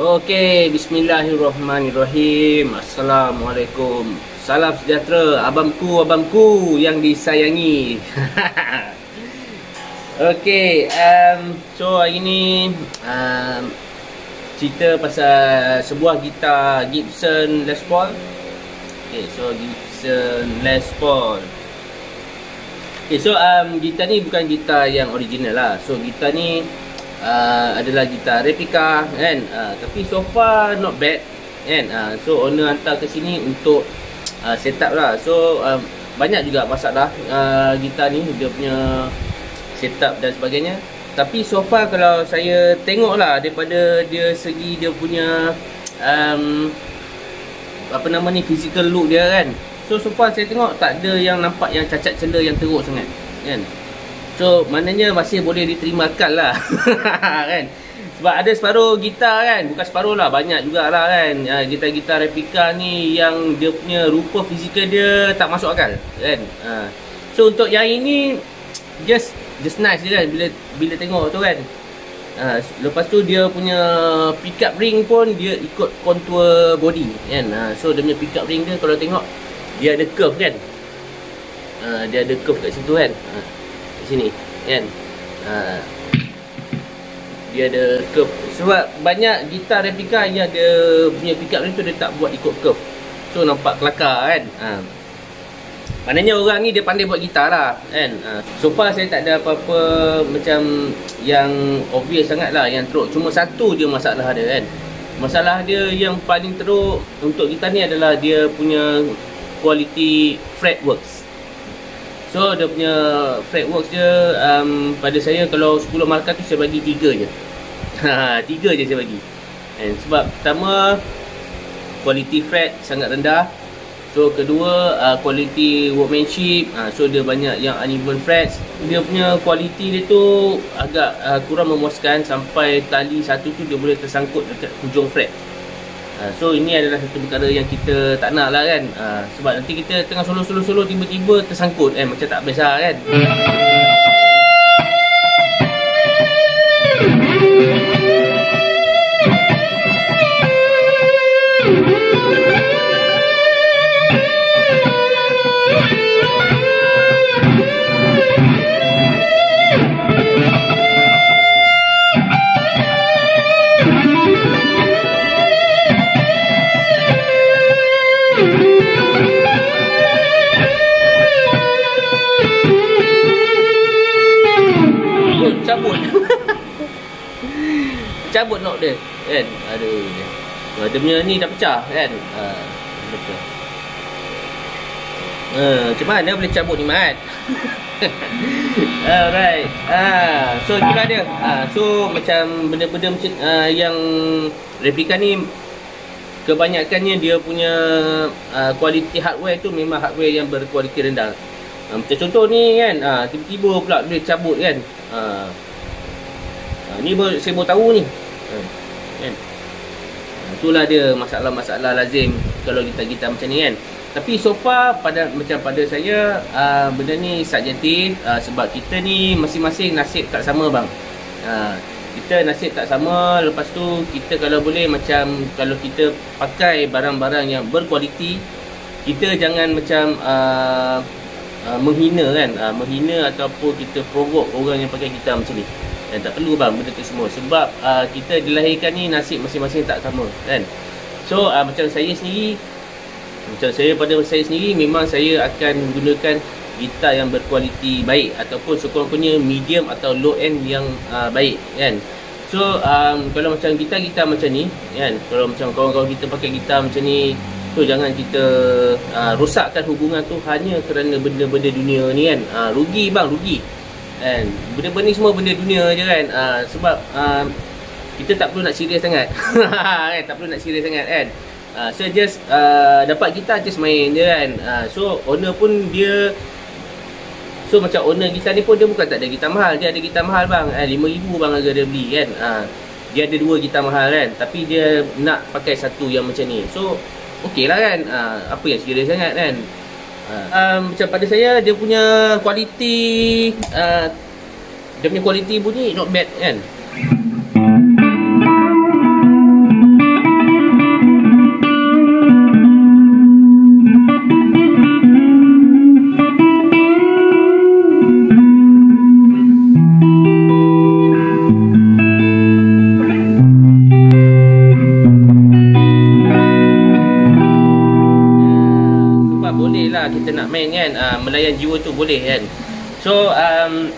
Okey, bismillahirrahmanirrahim. Assalamualaikum. Salam sejahtera abangku abangku yang disayangi. Okey, um, so hari ni um, cerita pasal sebuah gitar Gibson Les Paul. Okey, so Gibson Les Paul. Okey, so um, gitar ni bukan gitar yang original lah. So gitar ni uh, adalah gitar replika kan? Uh, tapi so far not bad kan? Uh, so owner hantar ke sini untuk uh, set up lah. So uh, banyak juga masalah uh, gitar ni dia punya setup dan sebagainya. Tapi so far kalau saya tengok lah daripada dia segi dia punya um, apa nama ni physical look dia kan? So so far saya tengok tak ada yang nampak yang cacat celah yang teruk sangat kan So maknanya masih boleh diterimakan lah. Kan? Sebab ada separuh gitar kan? Bukan separuh lah banyak jugalah kan? Ha, Gitar-gitar replika ni yang dia punya rupa fizikal dia tak masuk akal kan? Ha. So untuk yang ini Just just nice je kan? Bila, bila tengok tu kan? Ha, Lepas tu dia punya pick up ring pun dia ikut kontur body kan? Ha, So dia punya pick up ring dia kalau tengok Dia ada curve kan? Ha, Dia ada curve kat situ kan? Ha sini kan? Ha. dia ada curve. Sebab banyak gitar replika yang dia punya pickup ni tu dia tak buat ikut curve. So nampak kelakar kan? Ha. maknanya orang ni dia pandai buat gitar lah kan? Ha. so far saya tak ada apa-apa macam yang obvious sangat lah yang teruk. Cuma satu je masalah dia kan? Masalah dia yang paling teruk untuk gitar ni adalah dia punya quality fretworks So dia punya fretworks dia um, pada saya kalau 10 markah tu saya bagi 3 je. Ha 3 je saya bagi. And sebab pertama quality fret sangat rendah. So kedua uh, quality workmanship uh, so dia banyak yang uneven frets. Dia punya quality dia tu agak uh, kurang memuaskan sampai tali satu tu dia boleh tersangkut dekat hujung fret. Ha, so ini adalah satu perkara yang kita tak nak lah kan? Ha, Sebab nanti kita tengah solo-solo-solo tiba-tiba tersangkut. Eh, Macam tak biasa kan cabut nok dia. Kan? Aduh dia. Dia punya ni dah pecah kan? Ha betul. Ha macam mana boleh cabut ni mat? Alright. Ah so itulah dia. Ah so macam benda-benda macam uh, yang replika ni kebanyakannya dia punya uh, kualiti hardware tu memang hardware yang berkualiti rendah. Uh, macam contoh ni kan? Uh, tiba-tiba pula boleh cabut kan? Uh, uh, ni baru, saya baru tahu ni kan? Itulah dia masalah-masalah lazim kalau kita kita macam ni kan. Tapi so far pada macam pada saya uh, benda ni subjektif uh, sebab kita ni masing-masing nasib tak sama bang. Uh, kita nasib tak sama lepas tu kita kalau boleh macam kalau kita pakai barang-barang yang berkualiti kita jangan macam uh, uh, menghina kan. Uh, menghina ataupun kita provoke orang yang pakai kita macam ni dan tak perlu bang benda tu semua. Sebab uh, kita dilahirkan ni nasib masing-masing tak sama kan? So uh, macam saya sendiri macam saya pada saya sendiri memang saya akan gunakan gitar yang berkualiti baik ataupun sekurang-kurangnya medium atau low end yang uh, baik kan? So um, kalau macam gitar-gitar macam ni kan? Kalau macam kawan-kawan kita pakai gitar macam ni so jangan kita uh, rosakkan hubungan tu hanya kerana benda-benda dunia ni kan? Uh, rugi bang rugi kan? Benda-benda ni semua benda dunia je kan? Uh, sebab uh, kita tak perlu nak serius sangat. Kan? Tak perlu nak serius sangat kan? Uh, so just uh, dapat kita just main je kan? Uh, so owner pun dia so macam owner kita ni pun dia bukan tak ada gitar mahal. Dia ada gitar mahal bang. Eh, 5000 bang harga dia beli kan? Uh, dia ada dua gitar mahal kan? Tapi dia nak pakai satu yang macam ni. So okey lah kan? Uh, apa yang serius sangat kan um, macam pada saya dia punya kualiti uh, dia punya kualiti bunyi not bad kan main kan. Uh, melayan jiwa tu boleh kan. So um,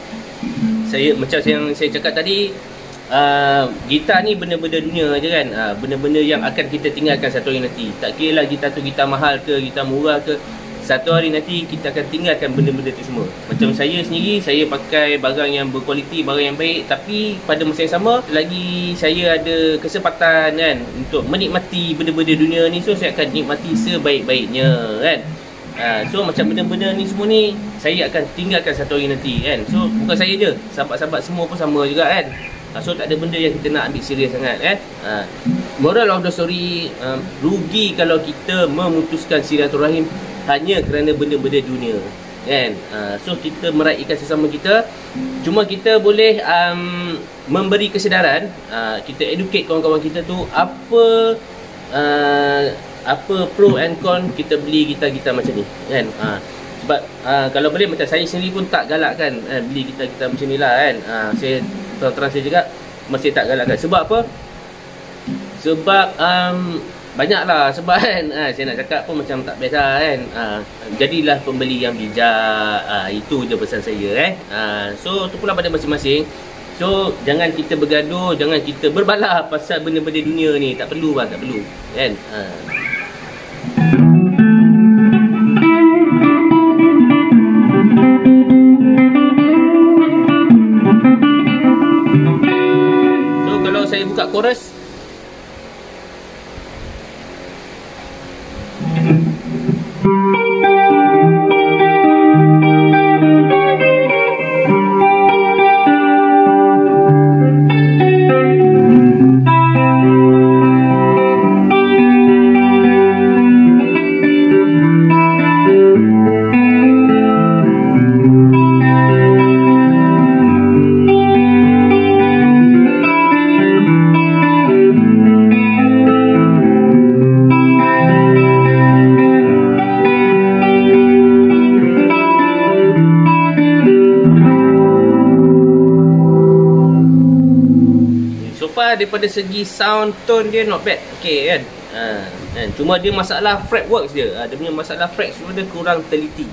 saya macam yang saya cakap tadi uh, gitar ni benda-benda dunia je kan. Uh, benda-benda yang akan kita tinggalkan satu hari nanti. Tak kira lah gitar tu gitar mahal ke gitar murah ke. Satu hari nanti kita akan tinggalkan benda-benda tu semua. Macam saya sendiri saya pakai barang yang berkualiti barang yang baik. Tapi pada masa yang sama lagi saya ada kesempatan kan untuk menikmati benda-benda dunia ni. So saya akan nikmati sebaik-baiknya kan Ha, so macam benda-benda ni semua ni saya akan tinggalkan satu hari nanti kan? So bukan saya je. Sahabat-sahabat semua pun sama juga kan? Ha, so tak ada benda yang kita nak ambil serius sangat ha, moral of the story um, rugi kalau kita memutuskan silaturahim hanya kerana benda-benda dunia kan? So kita meraihkan sesama kita. Cuma kita boleh um, memberi kesedaran. Kita educate kawan-kawan kita tu apa uh, apa pro and con kita beli gitar-gitar macam ni kan? Uh, sebab uh, kalau boleh macam saya sendiri pun tak galak kan? Uh, beli gitar-gitar macam ni lah kan? Uh, saya terang-terang saya juga masih tak galakkan sebab apa? Sebab um, banyak lah sebab kan? Ha, Saya nak cakap pun macam tak biasa kan? Ha, Jadilah pembeli yang bijak. Ha, Itu je pesan saya eh? Ha, So tu pula pada masing-masing. So jangan kita bergaduh Jangan kita berbalah pasal benda-benda dunia ni. Tak perlu lah tak perlu kan? Ha. Kalau saya chorus daripada segi sound tone dia not bad. Okey kan? Ha, kan? Cuma dia masalah fretworks dia. Ha, dia punya masalah fret semua dia kurang teliti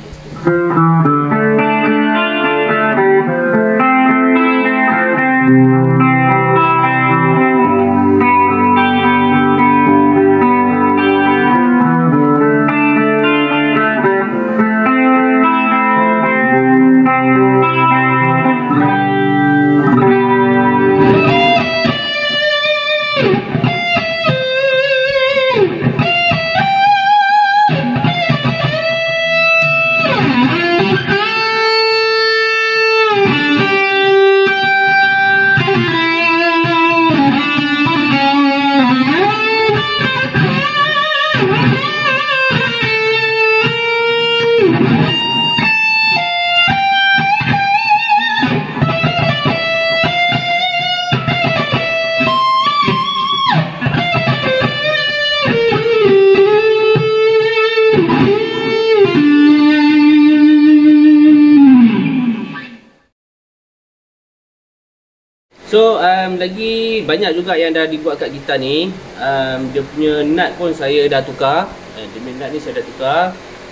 So um, lagi banyak juga yang dah dibuat kat gitar ni. Um, Dia punya nut pun saya dah tukar. Uh, Dia punya nut ni saya dah tukar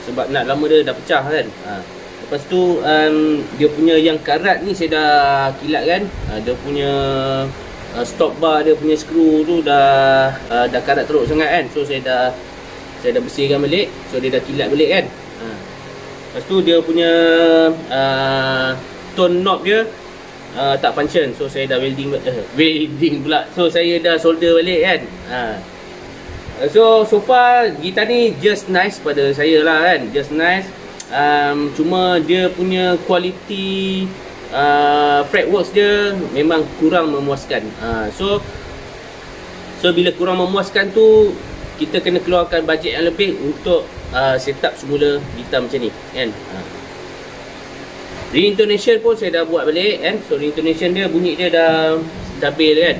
Sebab nut lama dia dah pecah kan. Uh. Lepas tu um, dia punya yang karat ni saya dah kilat kan. Uh, Dia punya uh, stop bar dia punya skru tu dah uh, dah karat teruk sangat kan. So saya dah saya dah bersihkan balik. So dia dah kilat balik kan. Uh. Lepas tu dia punya uh, tone knob dia uh, tak function. So saya dah welding uh, welding pula. So saya dah solder balik kan? Uh. so so far gitar ni just nice pada saya lah kan? Just nice. Um, cuma dia punya quality uh, fretworks dia memang kurang memuaskan. Uh, so so bila kurang memuaskan tu kita kena keluarkan bajet yang lebih untuk uh, setup semula gitar macam ni kan? Uh. Reintonation pun saya dah buat balik kan. So reintonation dia bunyi dia dah stabil kan.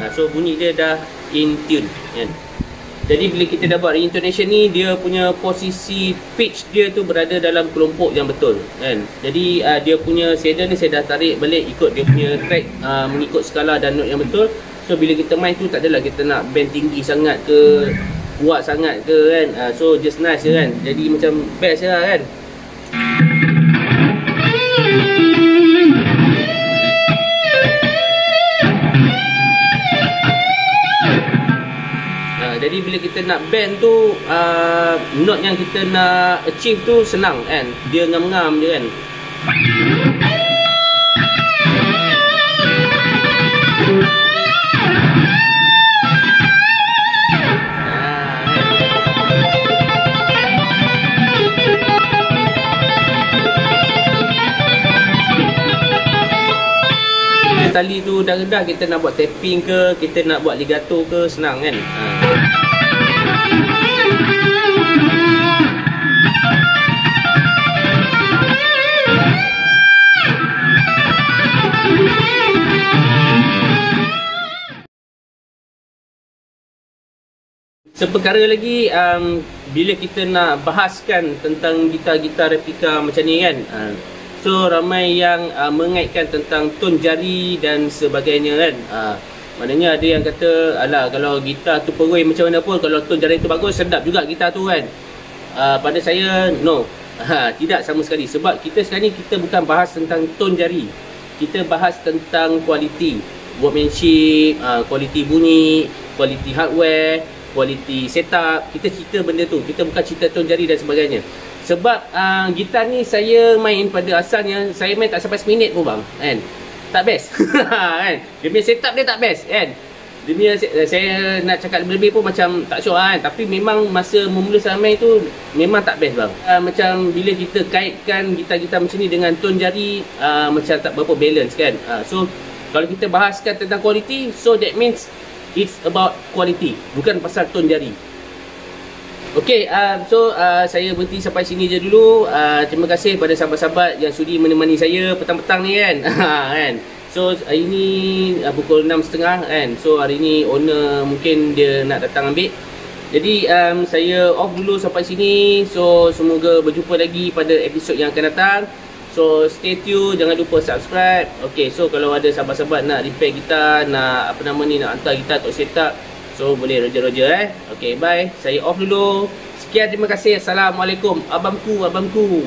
Ha, so bunyi dia dah in tune kan. Jadi bila kita dah buat reintonation ni dia punya posisi pitch dia tu berada dalam kelompok yang betul kan. Jadi uh, dia punya shader ni saya dah tarik balik ikut dia punya track uh, mengikut skala dan note yang betul. So bila kita main tu tak adalah kita nak band tinggi sangat ke kuat sangat ke kan. Uh, so just nice je kan. Jadi macam best je lah kan. Jadi bila kita nak bend tu uh, note yang kita nak achieve tu senang kan? Dia ngam-ngam je kan tali tu dah rendah kita nak buat tapping ke kita nak buat legato ke senang kan? Ha. Seperkara lagi um, bila kita nak bahaskan tentang gitar-gitar replika macam ni kan? Uh, So ramai yang uh, mengaitkan tentang tone jari dan sebagainya kan? Uh, Maknanya ada yang kata alah kalau gitar tu perui macam mana pun Kalau tone jari tu bagus sedap juga gitar tu kan? Uh, Pada saya no. Ha, Tidak sama sekali. Sebab kita sekarang ni kita bukan bahas tentang tone jari. Kita bahas tentang kualiti Workmanship, kualiti bunyi, kualiti hardware quality setup. Kita cerita benda tu. Kita bukan cerita tone jari dan sebagainya sebab uh, gitar ni saya main pada asalnya saya main tak sampai seminit pun bang kan? Tak best. Kan? Dia punya setup dia tak best kan? Dia punya saya nak cakap lebih-lebih pun macam tak sure kan? Tapi memang masa memula saya main tu memang tak best bang. Uh, macam bila kita kaitkan gitar-gitar macam ni dengan tone jari uh, macam tak berapa balance kan? Uh, so kalau kita bahaskan tentang quality so that means it's about quality bukan pasal tone jari Okay, uh, so uh, saya berhenti sampai sini je dulu. Uh, terima kasih kepada sahabat-sahabat yang sudi menemani saya petang-petang ni kan. kan. So hari ni uh, pukul 6.30 kan. So hari ni owner mungkin dia nak datang ambil. Jadi um, saya off dulu sampai sini. So semoga berjumpa lagi pada episod yang akan datang. So stay tune jangan lupa subscribe. Okay so kalau ada sahabat-sahabat nak repair kita nak apa nama ni nak hantar kita untuk set up So boleh roja-roja eh. Okay bye. Saya off dulu. Sekian terima kasih. Assalamualaikum. Abangku, abangku.